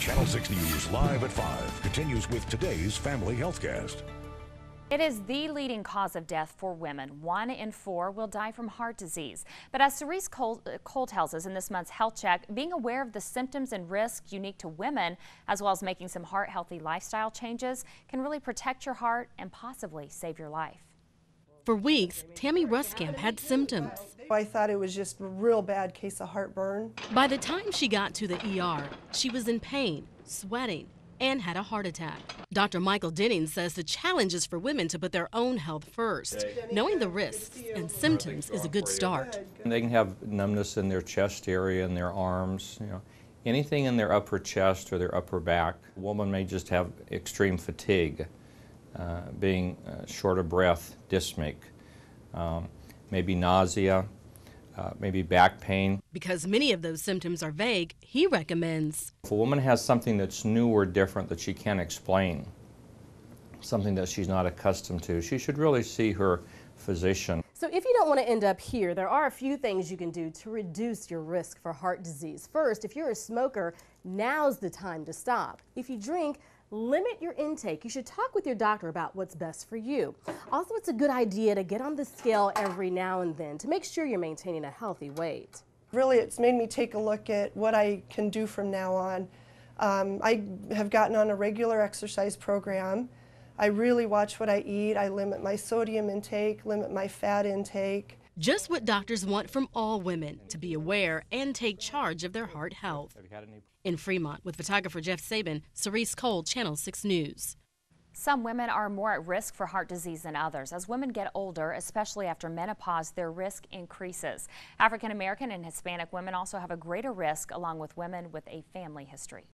Channel 6 News live at 5 continues with today's Family Healthcast. It is the leading cause of death for women. One in four will die from heart disease. But as Serese Cole, uh, Cole, tells us in this month's health check, being aware of the symptoms and risks unique to women, as well as making some heart healthy lifestyle changes, can really protect your heart and possibly save your life. For weeks, Tammy Ruskamp had symptoms. I thought it was just a real bad case of heartburn. By the time she got to the ER, she was in pain, sweating, and had a heart attack. Dr. Michael Dehning says the challenge is for women to put their own health first. Knowing the risks and symptoms is a good start. They can have numbness in their chest area and their arms, you know, anything in their upper chest or their upper back. A woman may just have extreme fatigue, uh, being uh, short of breath, dyspneic, um, maybe nausea, uh, maybe back pain. Because many of those symptoms are vague, he recommends. If a woman has something that's new or different that she can't explain, something that she's not accustomed to, she should really see her physician. So if you don't want to end up here, there are a few things you can do to reduce your risk for heart disease. First, if you're a smoker, now's the time to stop. If you drink, limit your intake. You should talk with your doctor about what's best for you. Also, it's a good idea to get on the scale every now and then to make sure you're maintaining a healthy weight. Really, it's made me take a look at what I can do from now on. Um, I have gotten on a regular exercise program. I really watch what I eat. I limit my sodium intake, limit my fat intake. Just what doctors want from all women to be aware and take charge of their heart health. In Fremont, with photographer Jeff Sabin, Serese Cole, Channel 6 News. Some women are more at risk for heart disease than others. As women get older, especially after menopause, their risk increases. African American and Hispanic women also have a greater risk, along with women with a family history.